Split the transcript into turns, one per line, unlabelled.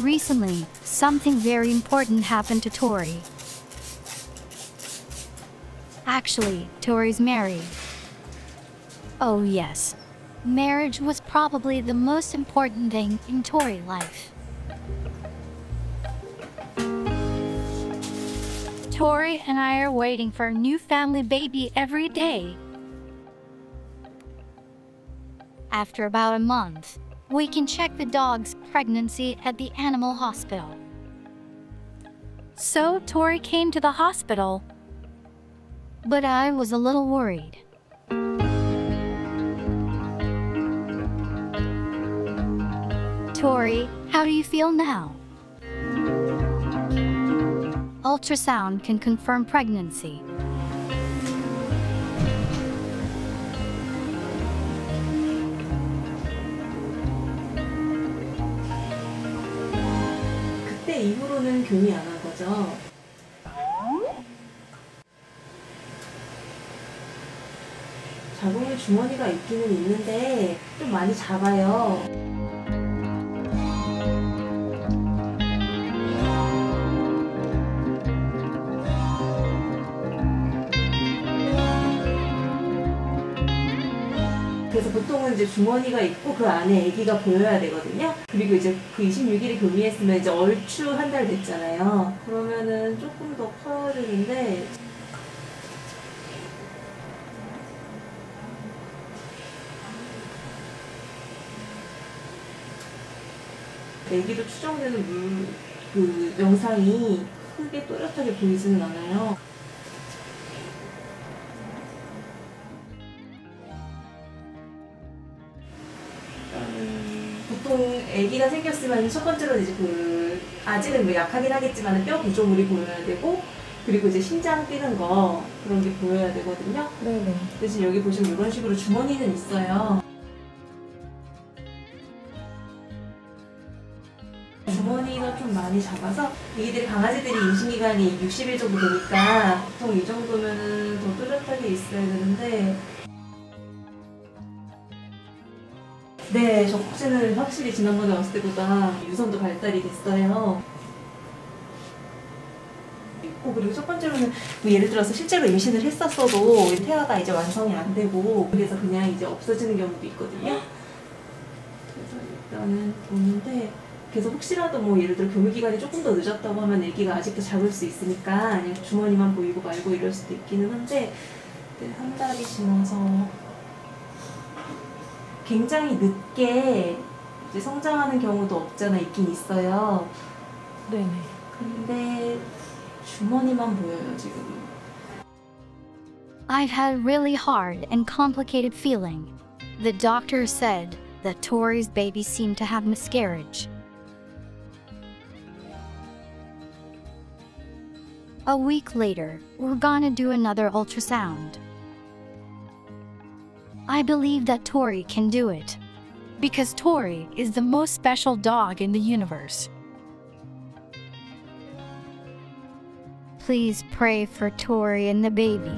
Recently, something very important happened to Tori. Actually, Tori's married. Oh yes. Marriage was probably the most important thing in Tori life. Tori and I are waiting for a new family baby every day. After about a month, we can check the dog's pregnancy at the animal hospital. So Tori came to the hospital, but I was a little worried. Tori, how do you feel now? Ultrasound can confirm pregnancy.
이후로는 교미 안 한 거죠. 자궁에 주머니가 있기는 있는데 좀 많이 작아요. 그래서 보통은 이제 주머니가 있고 그 안에 아기가 보여야 되거든요. 그리고 이제 그 26일이 교미했으면 이제 얼추 한 달 됐잖아요. 그러면은 조금 더 커야 되는데 아기도 추정되는 물, 그 영상이 크게 또렷하게 보이지는 않아요. 보통 아기가 생겼으면 첫 번째로 이제 그 아직은 뭐 약하긴 하겠지만 뼈 구조물이 보여야 되고 그리고 이제 심장 뛰는 거 그런 게 보여야 되거든요.
네네.
대신 여기 보시면 이런 식으로 주머니는 있어요. 주머니가 좀 많이 작아서 애기들이 강아지들이 임신 기간이 60일 정도 되니까 보통 이 정도면은 더 뚜렷하게 있어야 되는데 네, 젖꼭지는 확실히 지난번에 왔을 때보다 유선도 발달이 됐어요. 있고 그리고 첫 번째로는 뭐 예를 들어서 실제로 임신을 했었어도 태아가 이제 완성이 안 되고 그래서 그냥 이제 없어지는 경우도 있거든요. 그래서 일단은 보는데 그래서 혹시라도 뭐 예를 들어 교육 기간이 조금 더 늦었다고 하면 아기가 아직도 작을 수 있으니까 아니면 주머니만 보이고 말고 이럴 수도 있기는 한데 네, 한 달이 지나서 굉장히 늦게 이제 성장하는 경우도 없잖아 있긴 있어요.
네네.
근데 주머니만 보여요 지금.
I've had really hard and complicated feeling. The doctor said that Tori's baby seemed to have miscarriage. A week later, we're gonna do another ultrasound. I believe that Tori can do it. Because Tori is the most special dog in the universe. Please pray for Tori and the baby.